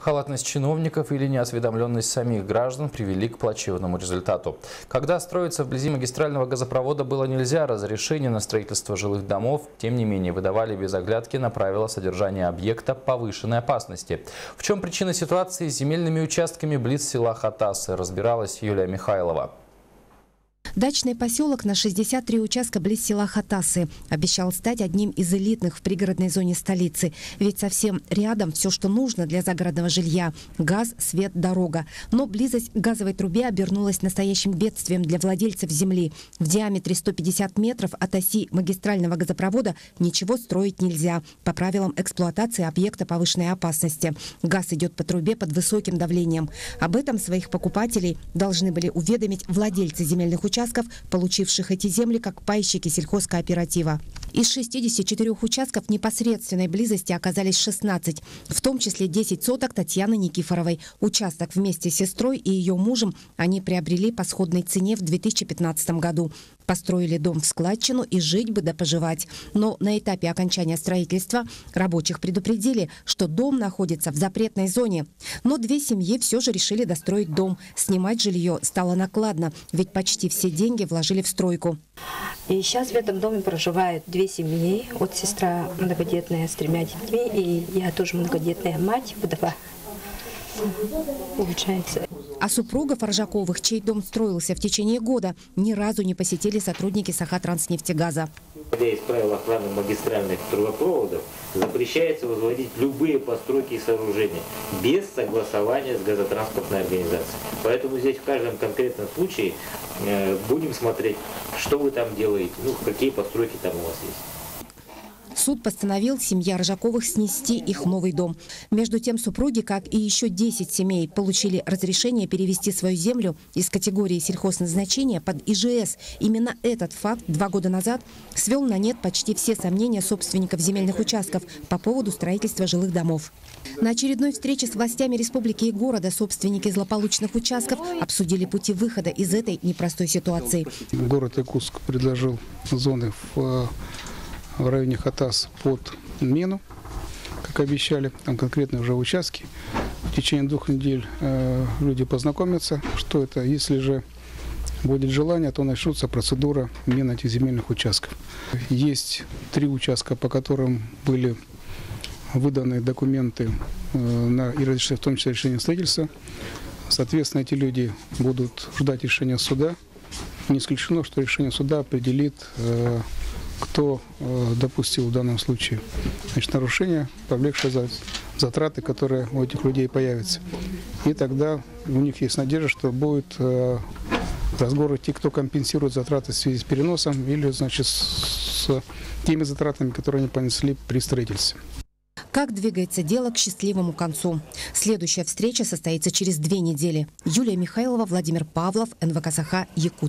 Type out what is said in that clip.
Халатность чиновников или неосведомленность самих граждан привели к плачевному результату. Когда строиться вблизи магистрального газопровода было нельзя, разрешение на строительство жилых домов, тем не менее, выдавали без оглядки на правила содержания объекта повышенной опасности. В чем причина ситуации с земельными участками близ села Хатасы, разбиралась Юлия Михайлова. Дачный поселок на 63 участка близ села Хатасы обещал стать одним из элитных в пригородной зоне столицы. Ведь совсем рядом все, что нужно для загородного жилья – газ, свет, дорога. Но близость к газовой трубе обернулась настоящим бедствием для владельцев земли. В диаметре 150 метров от оси магистрального газопровода ничего строить нельзя по правилам эксплуатации объекта повышенной опасности. Газ идет по трубе под высоким давлением. Об этом своих покупателей должны были уведомить владельцы земельных участков участков, получивших эти земли как пайщики сельхозкооператива. Из 64 участков непосредственной близости оказались 16, в том числе 10 соток Татьяны Никифоровой. Участок вместе с сестрой и ее мужем они приобрели по сходной цене в 2015 году. Построили дом в складчину и жить бы да поживать. Но на этапе окончания строительства рабочих предупредили, что дом находится в запретной зоне. Но две семьи все же решили достроить дом. Снимать жилье стало накладно, ведь почти все деньги вложили в стройку. И сейчас в этом доме проживают две семьи. Вот сестра многодетная с тремя детьми, и я тоже многодетная мать, вдова. Получается. А супругов Ржаковых, чей дом строился в течение года, ни разу не посетили сотрудники Сахатранснефтегаза. Исходя из правил охраны магистральных трубопроводов, запрещается возводить любые постройки и сооружения без согласования с газотранспортной организацией. Поэтому здесь в каждом конкретном случае э, будем смотреть, что вы там делаете, ну, какие постройки там у вас есть. Суд постановил семье Ржаковых снести их новый дом. Между тем супруги, как и еще 10 семей, получили разрешение перевести свою землю из категории сельхозназначения под ИЖС. Именно этот факт два года назад свел на нет почти все сомнения собственников земельных участков по поводу строительства жилых домов. На очередной встрече с властями республики и города собственники злополучных участков обсудили пути выхода из этой непростой ситуации. Город Якутск предложил зоны в в районе Хатас под Мену, как обещали, там конкретные уже участки. В течение двух недель э, люди познакомятся, что это. Если же будет желание, то начнется процедура мена этих земельных участков. Есть три участка, по которым были выданы документы э, на, и в том числе решение строительства. Соответственно, эти люди будут ждать решения суда. Не исключено, что решение суда определит э, кто э, допустил в данном случае значит, нарушение, повлекшее за затраты, которые у этих людей появятся. И тогда у них есть надежда, что будет э, разговор идти, кто компенсирует затраты в связи с переносом или значит, с теми затратами, которые они понесли при строительстве. Как двигается дело к счастливому концу? Следующая встреча состоится через две недели. Юлия Михайлова, Владимир Павлов, НВК Якутск.